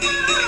Yeah.